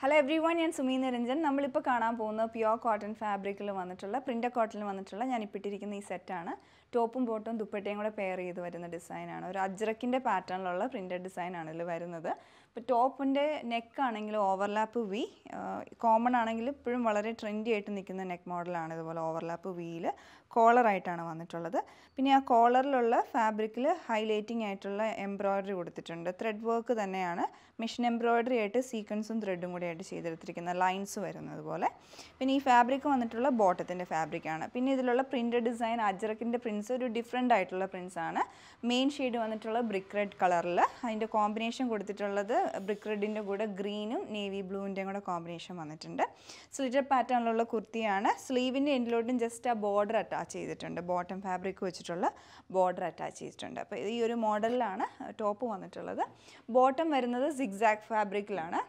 Hello every one ഞാൻ സുമി നിരഞ്ജൻ. നമ്മളിപ്പോൾ കാണാൻ പോകുന്ന പ്യുവർ കോട്ടൺ ഫാബ്രിക്കിൽ വന്നിട്ടുള്ള പ്രിന്റർ കോട്ടണിൽ വന്നിട്ടുള്ള ഞാൻ ഇപ്പിട്ടിരിക്കുന്ന ഈ സെറ്റാണ് ടോപ്പും ബോട്ടും ദുപ്പട്ടയും കൂടെ പെയർ ചെയ്ത് വരുന്ന ഡിസൈനാണ് ഒരു അജ്രക്കിന്റെ പാറ്റേണിലുള്ള പ്രിന്റഡ് ഡിസൈനാണ് ഇതിൽ വരുന്നത്. ഇപ്പോൾ ടോപ്പിന്റെ നെക്കാണെങ്കിൽ ഓവർലാപ്പ് വി കോമൺ ആണെങ്കിൽ ഇപ്പോഴും വളരെ ട്രെൻഡി ആയിട്ട് നിൽക്കുന്ന നെക്ക് മോഡലാണ് ഇതുപോലെ ഓവർലാപ്പ് വിയിൽ കോളറായിട്ടാണ് വന്നിട്ടുള്ളത്. പിന്നെ ആ കോളറിലുള്ള ഫാബ്രിക്കിൽ ഹൈലൈറ്റിംഗ് ആയിട്ടുള്ള എംബ്രോയ്ഡറി കൊടുത്തിട്ടുണ്ട്. ത്രെഡ് വർക്ക് തന്നെയാണ്. മെഷീൻ എംബ്രോയ്ഡറി ആയിട്ട് സീക്വൻസും ത്രെഡും കൂടി ആയിട്ട് ചെയ്തെടുത്തിരിക്കുന്ന ലൈൻസ് വരുന്നത് പോലെ. പിന്നെ ഈ ഫാബ്രിക് വന്നിട്ടുള്ള ബോട്ടത്തിന്റെ ഫാബ്രിക്കാണ് പിന്നെ ഇതിലുള്ള പ്രിന്റ് ഡിസൈൻ അജറക്കിന്റെ പ്രിൻസ് ഒരു ഡിഫറെന്റ് ആയിട്ടുള്ള പ്രിൻസാണ് മെയിൻ ഷെയ്ഡ് വന്നിട്ടുള്ള ബ്രിക്ക് റെഡ് കളറിൽ അതിന്റെ കോമ്പിനേഷൻ കൊടുത്തിട്ടുള്ളത് ബ്രിക്ക് റെഡിന്റെ കൂടെ ഗ്രീനും നേവി ബ്ലൂവിന്റെയും കൂടെ കോമ്പിനേഷൻ വന്നിട്ടുണ്ട്. സ്ലിറ്റർ പാറ്റേണിലുള്ള കുർത്തിയാണ്. സ്ലീവിന്റെ എൻഡിലോട്ടും ജസ്റ്റ് ആ ബോർഡർ അറ്റാച്ച് ചെയ്തിട്ടുണ്ട്. ബോട്ടം ഫാബ്രിക് വെച്ചിട്ടുള്ള ബോർഡർ അറ്റാച്ച് ചെയ്തിട്ടുണ്ട്. അപ്പോൾ ഈ ഒരു മോഡലിലാണ് ടോപ്പ് വന്നിട്ടുള്ളത്. ബോട്ടം വരുന്നത് സിഗ്സാക്ട് ഫാബ്രിക്കിലാണ്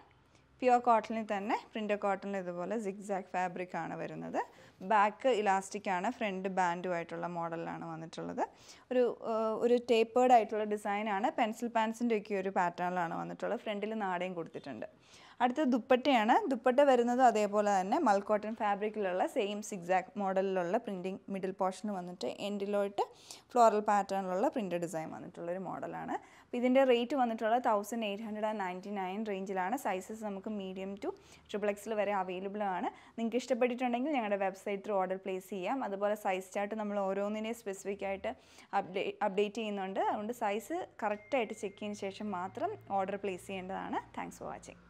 പ്യുവർ കോട്ടണിൽ തന്നെ പ്രിന്റർ കോട്ടണിൽ ഇതുപോലെ സിഗ്സാക്ട് ഫാബ്രിക് ആണ് വരുന്നത്. ബാക്ക് ഇലാസ്റ്റിക് ആണ് ഫ്രണ്ട് ബാൻഡുമായിട്ടുള്ള മോഡലിലാണ് വന്നിട്ടുള്ളത്. ഒരു ഒരു ടേപ്പേർഡ് ആയിട്ടുള്ള ഡിസൈനാണ് പെൻസിൽ പാൻസിന്റെ ഒക്കെ ഒരു പാറ്റേണിലാണ് വന്നിട്ടുള്ളത്. ഫ്രണ്ടിൽ നാടയും കൊടുത്തിട്ടുണ്ട്. അടുത്ത ദുപ്പട്ടയാണ്. ദുപ്പട്ട വരുന്നത് അതേപോലെ തന്നെ മൽക്കോട്ടൺ ഫാബ്രിക്കിലുള്ള സെയിം സിഗ്സാക് മോഡലിലുള്ള പ്രിന്റിങ് മിഡിൽ പോർഷൻ വന്നിട്ട് എൻഡിലോട്ട് ഫ്ലോറൽ പാറ്റേണിലുള്ള പ്രിന്റ് ഡിസൈൻ വന്നിട്ടുള്ള ഒരു മോഡലാണ്. അപ്പോൾ ഇതിന്റെ റേറ്റ് വന്നിട്ടുള്ള thousand eight hundred and ninety nine റേഞ്ചിലാണ് സൈസസ് നമുക്ക് മീഡിയം ടു ട്രിപ്പിൾ എക്സിൽ വരെ അവൈലബിൾ ആണ്. നിങ്ങൾക്ക് ഇഷ്ടപ്പെട്ടിട്ടുണ്ടെങ്കിൽ ഞങ്ങളുടെ വെബ്സൈറ്റ് ത്രൂ ഓർഡർ പ്ലേസ് ചെയ്യാം. അതുപോലെ സൈസ് ചാർട്ട് നമ്മൾ ഓരോന്നിനെയും സ്പെസിഫിക് ആയിട്ട് അപ്ഡേറ്റ് അപ്ഡേറ്റ് ചെയ്യുന്നുണ്ട്. അതുകൊണ്ട് സൈസ് കറക്റ്റായിട്ട് ചെക്ക് ചെയ്തതിന് ശേഷം മാത്രം ഓർഡർ പ്ലേസ് ചെയ്യേണ്ടതാണ്. Thanks for watching